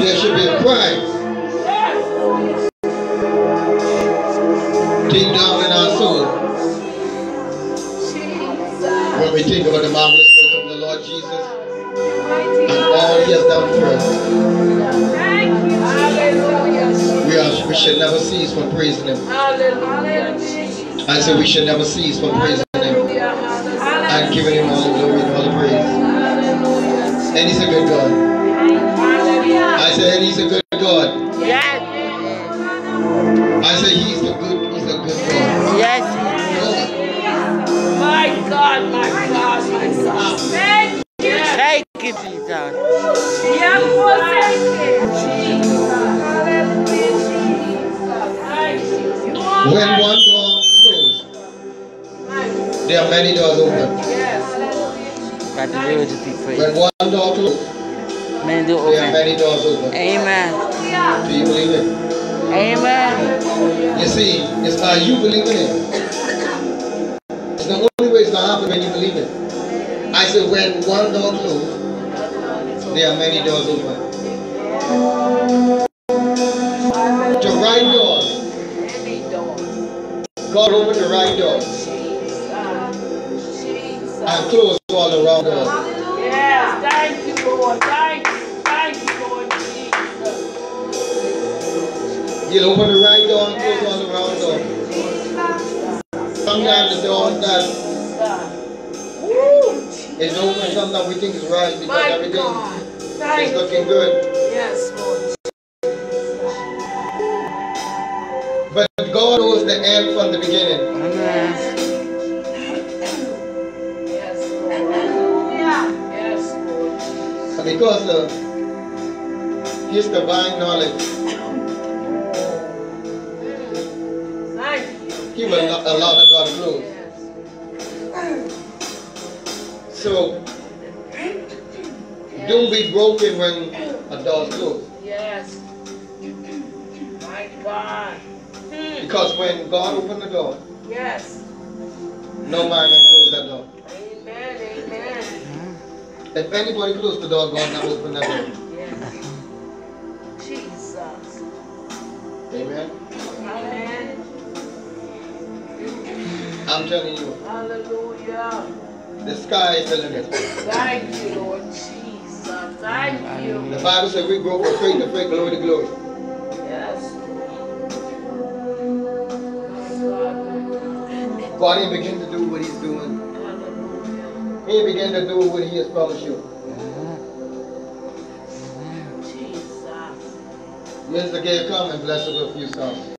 there should be a price deep down in our soul. When we think about the marvelous work of the Lord Jesus and all he has done for us, we, are, we should never cease from praising him. I said we should never cease from praising him and giving him all the glory and all the praise. And he's a good God. I say, He's a good God. Yes. I say, He's the good. He's a good God. Yes. God. My God, my God, my God. Thank you. Thank you, Jesus. Yeah, boy, thank you. Thank you. You are When one door closed, there are many doors open. Yes. Got the word to be When one door closed, Man, do there are open. many doors open. Amen. Do you believe it? Amen. You see, it's by you believing it. It's the only way it's gonna happen when you believe it. I said when one door closed, there are many doors open. The right doors. God opened the right doors and closed all the wrong doors. He'll open the right door and close all the wrong doors. Sometimes the door that Woo! is open, sometimes we think is right because My everything God. is looking good. Yes, Lord. But God knows the end from the beginning. Amen. Yes, Lord. Yes, Lord. Because of His divine knowledge, He will not allow the door to close. Yes. So don't be broken when a door is closed. Yes. My God. Because when God opened the door, Yes. no man can close that door. Amen. Amen. If anybody closed the door, God never opened that door. Yes. Jesus. Amen. Amen. I'm telling you, Hallelujah. the sky is the limit. Thank you, Lord Jesus. Thank you. The Bible says we grow from faith to faith, glory to glory. Yes. God. Ain't begin to do what He's doing. Hallelujah. He begin to do what He has promised you. Jesus. Mr. Gay, come and bless us with a few songs.